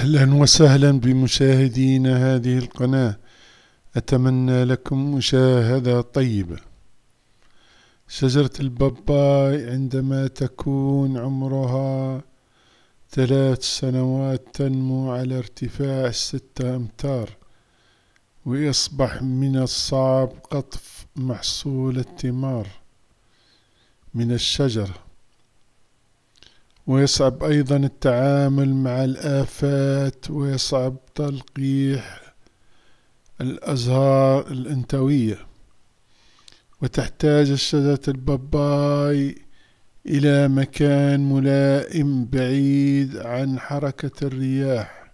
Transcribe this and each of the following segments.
أهلا وسهلا بمشاهدين هذه القناة. أتمنى لكم مشاهدة طيبة. شجرة الباباي عندما تكون عمرها ثلاث سنوات تنمو على ارتفاع ستة أمتار ويصبح من الصعب قطف محصول الثمار من الشجرة ويصعب أيضا التعامل مع الآفات ويصعب تلقيح الأزهار الأنتوية وتحتاج الشجرة الباباي إلى مكان ملائم بعيد عن حركة الرياح.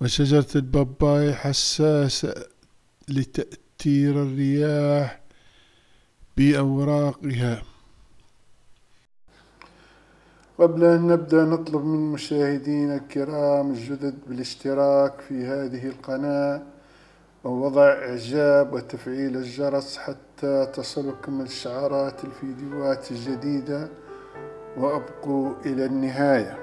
وشجرة الباباي حساسة لتأثير الرياح بأوراقها. قبل أن نبدأ نطلب من مشاهدينا الكرام الجدد بالاشتراك في هذه القناة ووضع إعجاب وتفعيل الجرس حتى تصلكم الشعارات الفيديوهات الجديدة وأبقوا إلى النهاية.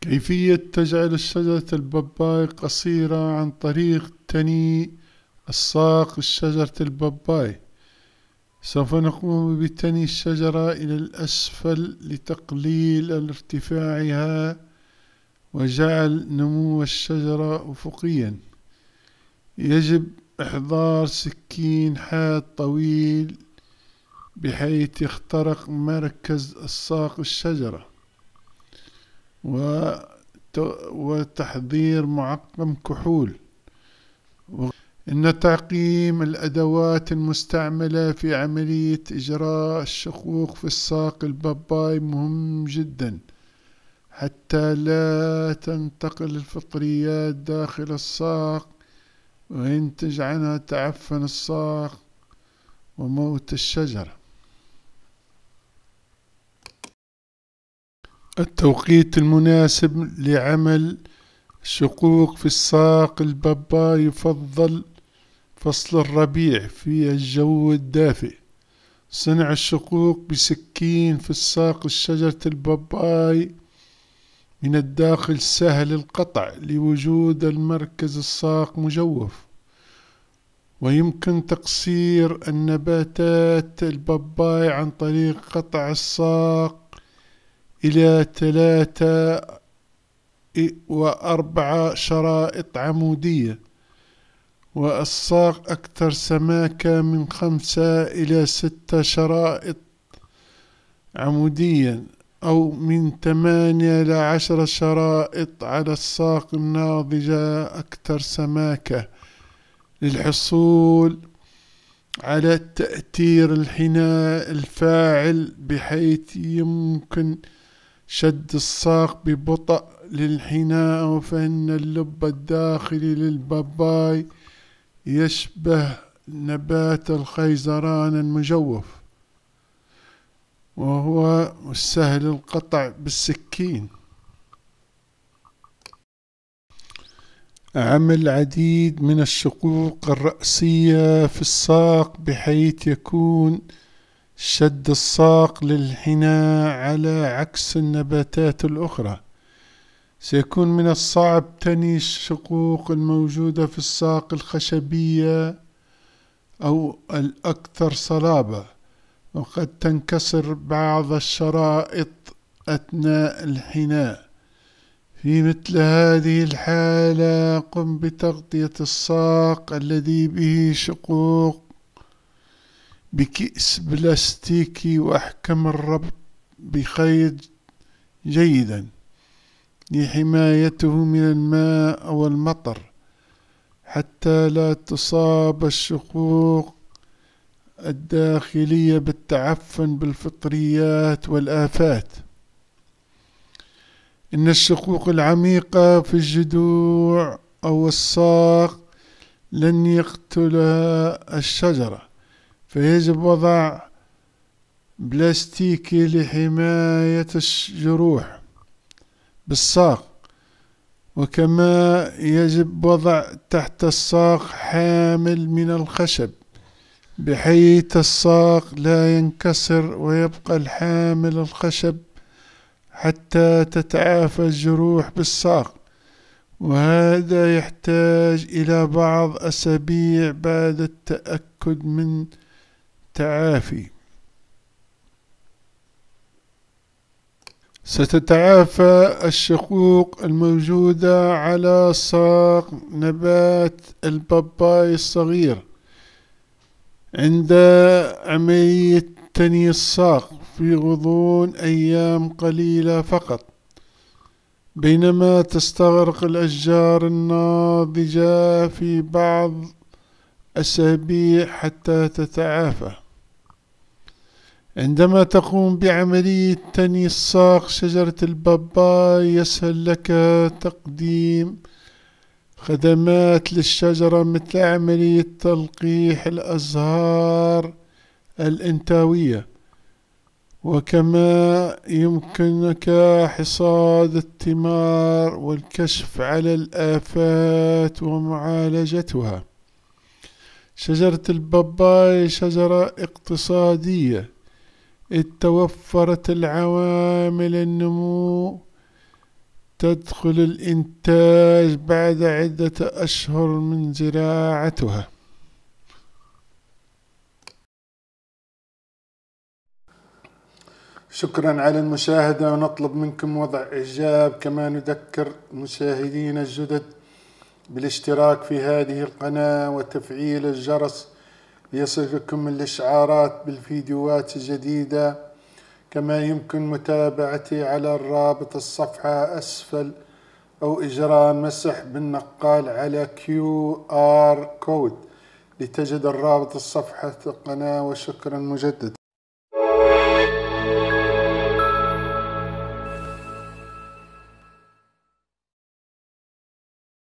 كيفية تجعل الشجرة الباباي قصيرة عن طريق تني الساق الشجرة الباباي سوف نقوم بتني الشجرة إلى الأسفل لتقليل ارتفاعها وجعل نمو الشجرة أفقيا. يجب إحضار سكين حاد طويل بحيث يخترق مركز الساق الشجرة وتحضير معقم كحول. إن تعقيم الأدوات المستعملة في عملية إجراء الشقوق في الساق الباباي مهم جدا حتى لا تنتقل الفطريات داخل الساق وينتج عنها تعفن الساق وموت الشجرة. التوقيت المناسب لعمل شقوق في الساق الباباي يفضل فصل الربيع في الجو الدافئ. صنع الشقوق بسكين في الساق الشجرة الباباي من الداخل سهل القطع لوجود المركز الساق مجوف. ويمكن تقصير النباتات الباباي عن طريق قطع الساق إلى ثلاثة وأربعة شرائط عمودية والساق أكثر سماكة من خمسة إلى ستة شرائط عموديا أو من ثمانية إلى عشرة شرائط على الساق الناضجة أكثر سماكة. للحصول على تأثير الحناء الفاعل بحيث يمكن شد الساق ببطء للحناء فإن اللب الداخلي للباباي يشبه نبات الخيزران المجوف وهو سهل القطع بالسكين. عمل عديد من الشقوق الرأسية في الساق بحيث يكون شد الساق للحناء على عكس النباتات الأخرى. سيكون من الصعب تني الشقوق الموجودة في الساق الخشبية أو الأكثر صلابة وقد تنكسر بعض الشرائط أثناء الحناء. في مثل هذه الحالة قم بتغطية الساق الذي به شقوق بكيس بلاستيكي وأحكم الربط بخيط جيدا. لحمايته من الماء والمطر حتى لا تصاب الشقوق الداخلية بالتعفن بالفطريات والآفات. إن الشقوق العميقة في الجذوع أو الساق لن يقتلها الشجرة فيجب وضع بلاستيكي لحماية الجروح بالساق. وكما يجب وضع تحت الساق حامل من الخشب بحيث الساق لا ينكسر ويبقى الحامل الخشب حتى تتعافى الجروح بالساق. وهذا يحتاج إلى بعض أسابيع بعد التأكد من تعافي. ستتعافى الشقوق الموجودة على ساق نبات الباباي الصغير عند عملية تني الساق في غضون أيام قليلة فقط. بينما تستغرق الأشجار الناضجة في بعض أسابيع حتى تتعافى. عندما تقوم بعملية تني الساق شجرة الباباي يسهل لك تقديم خدمات للشجرة مثل عملية تلقيح الأزهار الإنتاوية. وكما يمكنك حصاد الثمار والكشف على الآفات ومعالجتها. شجرة الباباي شجرة اقتصادية. إذ توفرت العوامل النمو تدخل الإنتاج بعد عدة أشهر من زراعتها. شكرا على المشاهدة ونطلب منكم وضع إعجاب. كما نذكر المشاهدين الجدد بالاشتراك في هذه القناة وتفعيل الجرس ليصلكم الإشعارات بالفيديوهات الجديدة كما يمكن متابعتي على الرابط الصفحة أسفل أو إجراء مسح بالنقال على QR كود لتجد الرابط الصفحة القناة وشكرا مجددا.